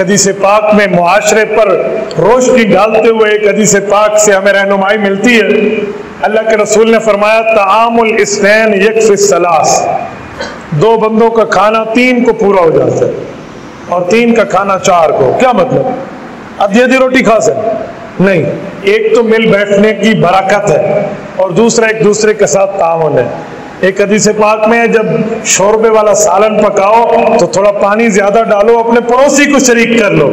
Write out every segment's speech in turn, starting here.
हदीस पाक में मुआशरे पर रोशनी डालते हुए एक हदीस पाक से हमें रहनुमाई मिलती है। अल्लाह के रसूल ने फरमाया, तआमुल इसनैन सलास। दो बंदों का खाना तीन को पूरा हो जाता है और तीन का खाना चार को। क्या मतलब? आधी आधी रोटी खा सकते नहीं, एक तो मिल बैठने की बराकत है और दूसरा एक दूसरे के साथ तावन है। एक हदीस पाक में है, जब शोरबे वाला सालन पकाओ तो थोड़ा पानी ज़्यादा डालो, अपने पड़ोसी को शरीक कर लो।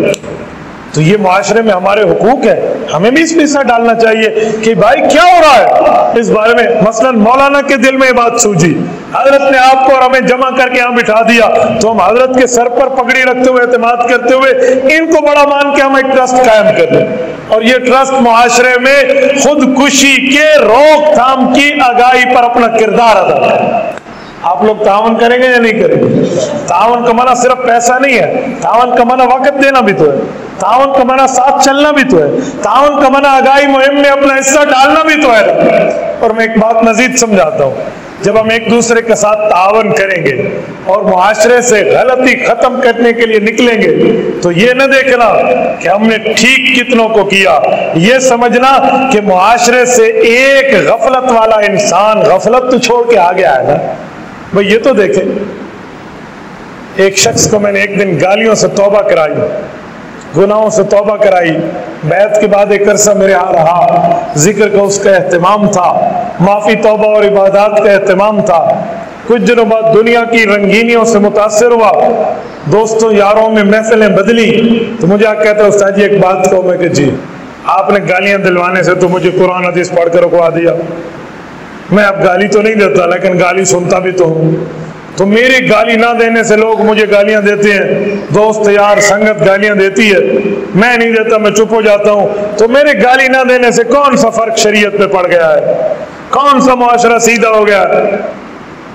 तो ये मुआशरे में हमारे हुकूक है। हमें भी इसमें हिस्सा डालना चाहिए कि भाई, क्या हो रहा है? इस बारे में मसलन मौलाना के दिल में ये बात सूझी। हज़रत ने आपको और हमें जमा करके यहाँ बिठा दिया। तो हम हज़रत के सर पर पगड़ी रखते हुए, एतमाद करते हुए, इनको बड़ा मान के हम एक ट्रस्ट कायम कर दें और ये ट्रस्ट मुआशरे में खुदकुशी के रोकथाम की आगाही पर अपना किरदार अदा करें। आप लोग तावन करेंगे या नहीं करेंगे? तावन कमाना सिर्फ़ पैसा नहीं है। तावन कमाना वक्त देना भी तो है। तावन कमाना साथ चलना भी तो है। तावन कमाना आगाही मुहिम में अपना हिस्सा डालना भी तो है। और मैं एक बात मजीद समझाता हूँ। जब हम एक दूसरे के साथ तावन करेंगे और मुआशरे से गलती खत्म करने के लिए निकलेंगे तो ये न देखना कि हमने ठीक कितनों को किया। ये समझना कि मुआशरे से एक गफलत वाला इंसान गफलत तो छोड़ के आ गया है ना। भाई, ये तो देखे। एक शख्स को मैंने एक दिन गालियों से तौबा कराई, गुनाहों से तौबा कराई। बैत के बाद एक अरसा मेरे यहाँ रहा। ज़िक्र का उसका अहतमाम था। माफ़ी, तौबा और इबादत का अहतमाम था। कुछ दिनों बाद दुनिया की रंगीनियों से मुतासर हुआ। दोस्तों, यारों में महफिलें बदली। तो मुझे आप कहते उस्ताद जी, एक बात कहो मैं कि जी, आपने गालियाँ दिलवाने से तो मुझे कुरान, हदीस पढ़ कर रुकवा दिया। मैं अब गाली तो नहीं देता, लेकिन गाली सुनता भी तो हूँ। तो मेरी गाली ना देने से लोग मुझे गालियाँ देते हैं। दोस्त, यार, संगत गालियाँ देती है। मैं नहीं देता, मैं चुप हो जाता हूँ। तो मेरे गाली ना देने से कौन सा फ़र्क शरीयत में पड़ गया है? कौन सा मुआरा सीधा हो गया?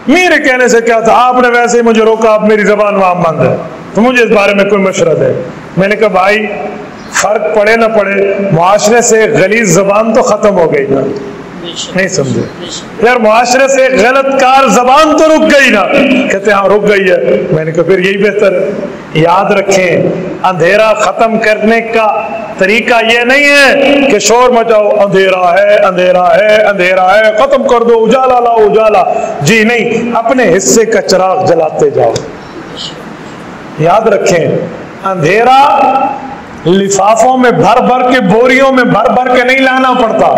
मेरे कहने से क्या था? आपने वैसे ही मुझे रोका, आप मेरी जबान वहाँ बंद है। तो मुझे इस बारे में कोई मशरत है मैंने कहा, भाई, फ़र्क पड़े ना पड़े मुआरे से गली जबान तो खत्म हो गई ना। नहीं समझे। यार मुआशरे से गलत कार जबान तो रुक गई ना। कहते हाँ रुक गई है। मैंने कहा फिर यही बेहतर। है याद रखें अंधेरा खत्म करने का तरीका ये नहीं है कि शोर मचाओ अंधेरा है अंधेरा है अंधेरा है खत्म कर दो उजाला लाओ उजाला। जी नहीं अपने हिस्से का चिराग जलाते जाओ। याद रखें अंधेरा लिफाफों में भर भर के बोरियों में भर भर के नहीं लाना पड़ता।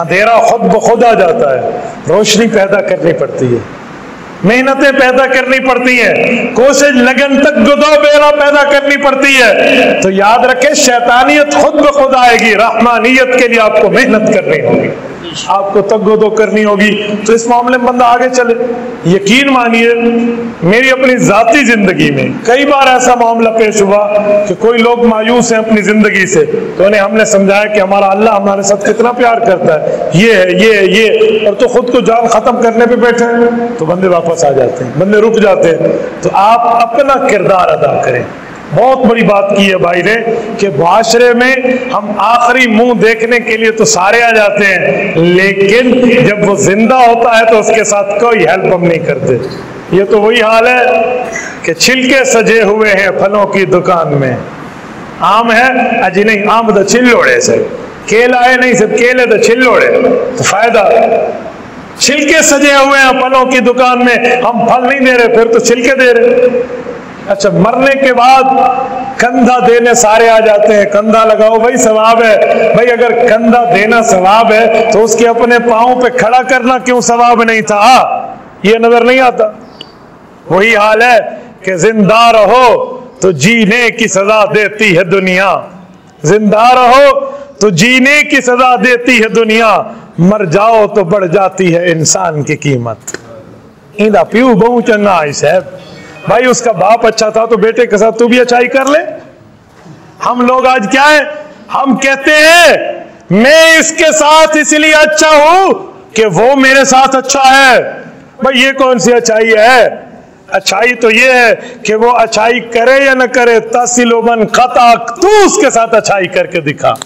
अंधेरा खुद ब खुद आ जाता है। रोशनी पैदा करनी पड़ती है। मेहनतें पैदा करनी पड़ती है। कोशिश लगन तक गुदो बेरा पैदा करनी पड़ती है। तो याद रखें, शैतानियत खुद ब खुद आएगी। रहमानियत के लिए आपको मेहनत करनी होगी। आपको तगोदो करनी होगी। तो इस मामले में बंदा आगे चले। यकीन मानिए, मेरी अपनी जाती ज़िंदगी में कई बार ऐसा मामला पेश हुआ कि कोई लोग मायूस हैं अपनी ज़िंदगी से तो उन्हें हमने समझाया कि हमारा अल्लाह हमारे साथ कितना प्यार करता है। ये है ये है, ये और तो खुद को जान खत्म करने पे बैठे तो बंदे वापस आ जाते हैं, बंदे रुक जाते हैं। तो आप अपना किरदार अदा करें। बहुत बड़ी बात की है भाई ने कि माशरे में हम आखिरी मुँह देखने के लिए तो सारे आ जाते हैं, लेकिन जब वो ज़िंदा होता है तो उसके साथ कोई हेल्प हम नहीं करते। ये तो वही हाल है कि छिलके सजे हुए हैं फलों की दुकान में। आम है, अजी नहीं, आम तो छिल्लोड़े से। केला है नहीं, सिर्फ़ केले तो छिल्लोड़े। तो फ़ायदा, छिलके सजे हुए हैं फलों की दुकान में, हम फल नहीं दे रहे, फिर तो छिलके दे रहे। अच्छा मरने के बाद कंधा देने सारे आ जाते हैं। कंधा लगाओ, भाई, सवाब है। भाई, अगर कंधा देना सवाब है तो उसके अपने पाओ पे खड़ा करना क्यों सवाब नहीं था? ये नज़र नहीं आता। वही हाल है कि ज़िंदा रहो तो जीने की सजा देती है दुनिया। ज़िंदा रहो तो जीने की सजा देती है दुनिया। मर जाओ तो बढ़ जाती है इंसान की कीमत। इंदा पीऊ बहु चंगा आई साहब। भाई, उसका बाप अच्छा था तो बेटे के साथ तू भी अच्छाई कर ले। हम लोग आज क्या है? हम कहते हैं, मैं इसके साथ इसलिए अच्छा हूँ कि वो मेरे साथ अच्छा है। भाई, ये कौन सी अच्छाई है? अच्छाई तो ये है कि वो अच्छाई करे या न करे तसिलोमन खता, तू उसके साथ अच्छाई करके दिखा।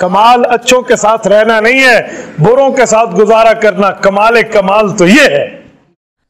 कमाल अच्छों के साथ रहना नहीं है, बुरों के साथ गुजारा करना कमाल कमाल तो ये है।